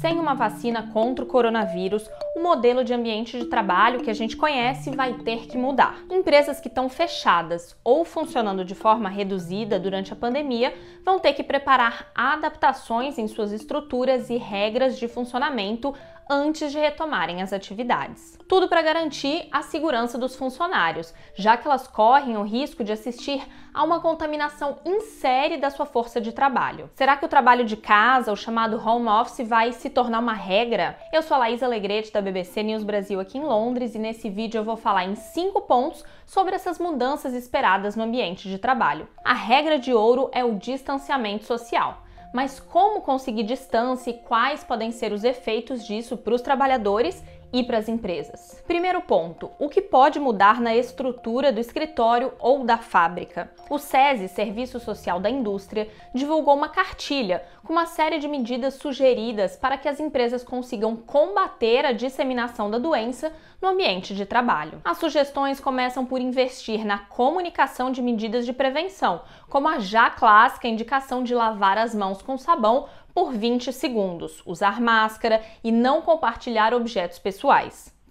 Sem uma vacina contra o coronavírus, o modelo de ambiente de trabalho que a gente conhece vai ter que mudar. Empresas que estão fechadas ou funcionando de forma reduzida durante a pandemia vão ter que preparar adaptações em suas estruturas e regras de funcionamento antes de retomarem as atividades. Tudo para garantir a segurança dos funcionários, já que elas correm o risco de assistir a uma contaminação em série da sua força de trabalho. Será que o trabalho de casa, o chamado home office, vai se tornar uma regra? Eu sou a Laís Alegrete da BBC News Brasil aqui em Londres e nesse vídeo eu vou falar em cinco pontos sobre essas mudanças esperadas no ambiente de trabalho. A regra de ouro é o distanciamento social mas como conseguir distância e quais podem ser os efeitos disso para os trabalhadores e para as empresas. Primeiro ponto: o que pode mudar na estrutura do escritório ou da fábrica? O SESI, Serviço Social da Indústria, divulgou uma cartilha com uma série de medidas sugeridas para que as empresas consigam combater a disseminação da doença no ambiente de trabalho. As sugestões começam por investir na comunicação de medidas de prevenção, como a já clássica indicação de lavar as mãos com sabão por 20 segundos, usar máscara e não compartilhar objetos pessoais.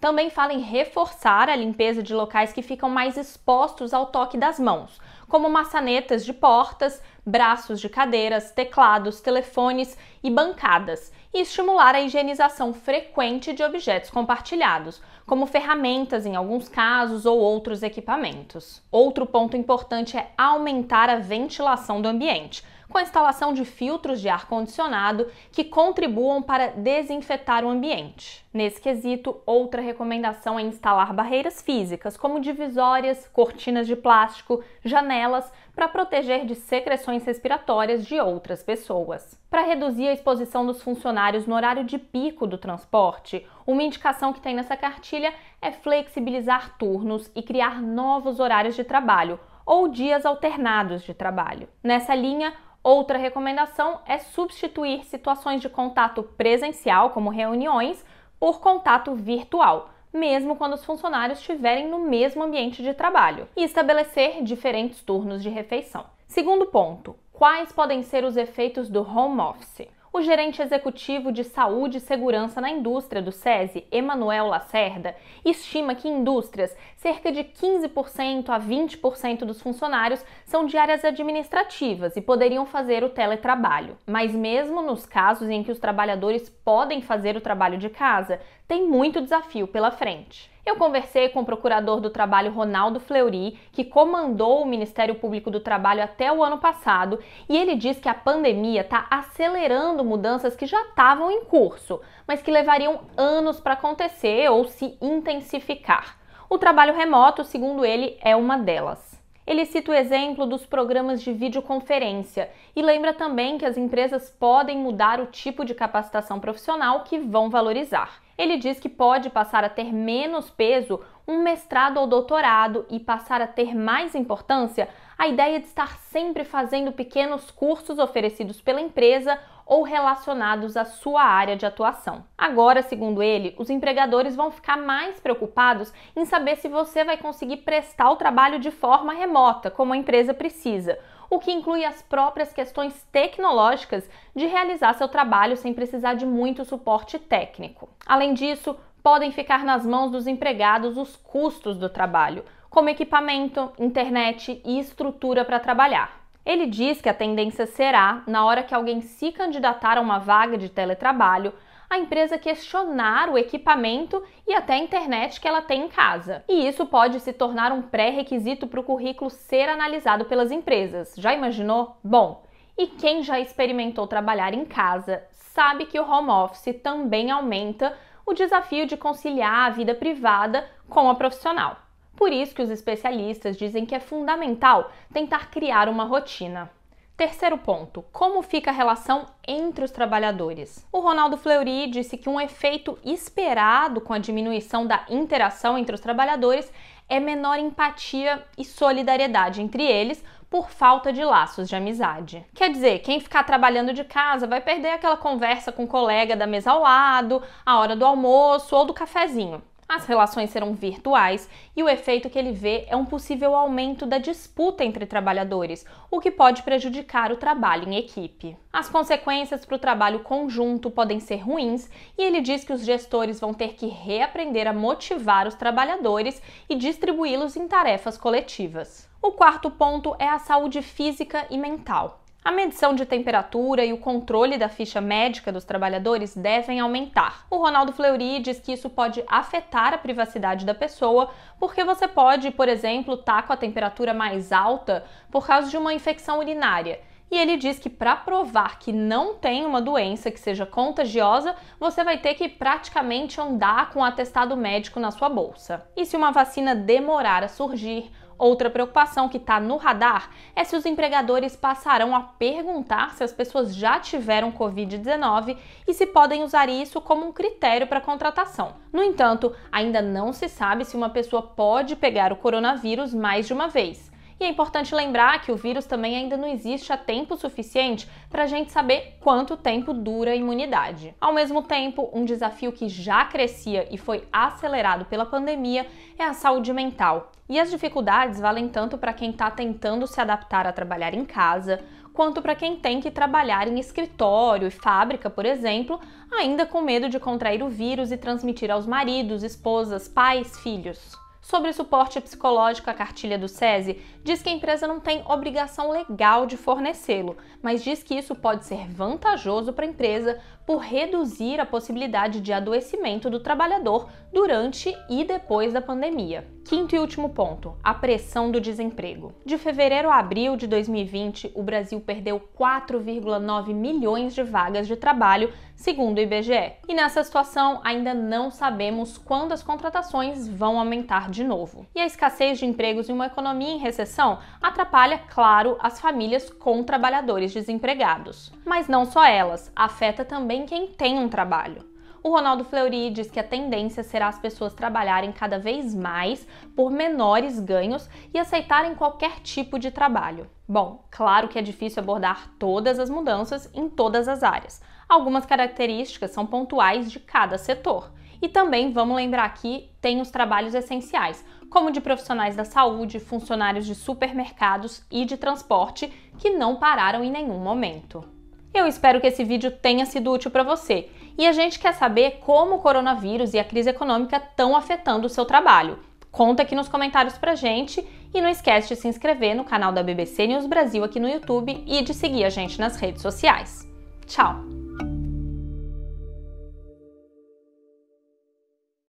Também fala em reforçar a limpeza de locais que ficam mais expostos ao toque das mãos, como maçanetas de portas, braços de cadeiras, teclados, telefones e bancadas, e estimular a higienização frequente de objetos compartilhados, como ferramentas em alguns casos ou outros equipamentos. Outro ponto importante é aumentar a ventilação do ambiente com a instalação de filtros de ar-condicionado que contribuam para desinfetar o ambiente. Nesse quesito, outra recomendação é instalar barreiras físicas, como divisórias, cortinas de plástico, janelas, para proteger de secreções respiratórias de outras pessoas. Para reduzir a exposição dos funcionários no horário de pico do transporte, uma indicação que tem nessa cartilha é flexibilizar turnos e criar novos horários de trabalho ou dias alternados de trabalho. Nessa linha, Outra recomendação é substituir situações de contato presencial, como reuniões, por contato virtual, mesmo quando os funcionários estiverem no mesmo ambiente de trabalho, e estabelecer diferentes turnos de refeição. Segundo ponto: quais podem ser os efeitos do home office? O gerente executivo de saúde e segurança na indústria do SESI, Emanuel Lacerda, estima que em indústrias, cerca de 15% a 20% dos funcionários são de áreas administrativas e poderiam fazer o teletrabalho. Mas mesmo nos casos em que os trabalhadores podem fazer o trabalho de casa, tem muito desafio pela frente. Eu conversei com o procurador do trabalho Ronaldo Fleury, que comandou o Ministério Público do Trabalho até o ano passado, e ele diz que a pandemia está acelerando mudanças que já estavam em curso, mas que levariam anos para acontecer ou se intensificar. O trabalho remoto, segundo ele, é uma delas. Ele cita o exemplo dos programas de videoconferência e lembra também que as empresas podem mudar o tipo de capacitação profissional que vão valorizar. Ele diz que pode passar a ter menos peso um mestrado ou doutorado e passar a ter mais importância a ideia de estar sempre fazendo pequenos cursos oferecidos pela empresa ou relacionados à sua área de atuação. Agora, segundo ele, os empregadores vão ficar mais preocupados em saber se você vai conseguir prestar o trabalho de forma remota, como a empresa precisa, o que inclui as próprias questões tecnológicas de realizar seu trabalho sem precisar de muito suporte técnico. Além disso, podem ficar nas mãos dos empregados os custos do trabalho, como equipamento, internet e estrutura para trabalhar. Ele diz que a tendência será, na hora que alguém se candidatar a uma vaga de teletrabalho, a empresa questionar o equipamento e até a internet que ela tem em casa. E isso pode se tornar um pré-requisito para o currículo ser analisado pelas empresas. Já imaginou? Bom, e quem já experimentou trabalhar em casa sabe que o home office também aumenta o desafio de conciliar a vida privada com a profissional. Por isso que os especialistas dizem que é fundamental tentar criar uma rotina. Terceiro ponto, como fica a relação entre os trabalhadores? O Ronaldo Fleury disse que um efeito esperado com a diminuição da interação entre os trabalhadores é menor empatia e solidariedade entre eles por falta de laços de amizade. Quer dizer, quem ficar trabalhando de casa vai perder aquela conversa com o colega da mesa ao lado, a hora do almoço ou do cafezinho. As relações serão virtuais e o efeito que ele vê é um possível aumento da disputa entre trabalhadores, o que pode prejudicar o trabalho em equipe. As consequências para o trabalho conjunto podem ser ruins e ele diz que os gestores vão ter que reaprender a motivar os trabalhadores e distribuí-los em tarefas coletivas. O quarto ponto é a saúde física e mental. A medição de temperatura e o controle da ficha médica dos trabalhadores devem aumentar. O Ronaldo Fleury diz que isso pode afetar a privacidade da pessoa, porque você pode, por exemplo, estar tá com a temperatura mais alta por causa de uma infecção urinária. E ele diz que para provar que não tem uma doença que seja contagiosa, você vai ter que praticamente andar com um atestado médico na sua bolsa. E se uma vacina demorar a surgir, Outra preocupação que está no radar é se os empregadores passarão a perguntar se as pessoas já tiveram Covid-19 e se podem usar isso como um critério para contratação. No entanto, ainda não se sabe se uma pessoa pode pegar o coronavírus mais de uma vez. E é importante lembrar que o vírus também ainda não existe há tempo suficiente para a gente saber quanto tempo dura a imunidade. Ao mesmo tempo, um desafio que já crescia e foi acelerado pela pandemia é a saúde mental. E as dificuldades valem tanto para quem está tentando se adaptar a trabalhar em casa, quanto para quem tem que trabalhar em escritório e fábrica, por exemplo, ainda com medo de contrair o vírus e transmitir aos maridos, esposas, pais, filhos. Sobre suporte psicológico, a cartilha do SESI diz que a empresa não tem obrigação legal de fornecê-lo, mas diz que isso pode ser vantajoso para a empresa por reduzir a possibilidade de adoecimento do trabalhador durante e depois da pandemia. Quinto e último ponto: a pressão do desemprego. De fevereiro a abril de 2020, o Brasil perdeu 4,9 milhões de vagas de trabalho, segundo o IBGE. E nessa situação, ainda não sabemos quando as contratações vão aumentar de novo. E a escassez de empregos em uma economia em recessão atrapalha, claro, as famílias com trabalhadores desempregados. Mas não só elas, afeta também quem tem um trabalho. O Ronaldo Fleury diz que a tendência será as pessoas trabalharem cada vez mais por menores ganhos e aceitarem qualquer tipo de trabalho. Bom, claro que é difícil abordar todas as mudanças em todas as áreas. Algumas características são pontuais de cada setor. E também, vamos lembrar aqui, tem os trabalhos essenciais, como de profissionais da saúde, funcionários de supermercados e de transporte, que não pararam em nenhum momento. Eu espero que esse vídeo tenha sido útil para você. E a gente quer saber como o coronavírus e a crise econômica estão afetando o seu trabalho. Conta aqui nos comentários pra gente e não esquece de se inscrever no canal da BBC News Brasil aqui no YouTube e de seguir a gente nas redes sociais. Tchau!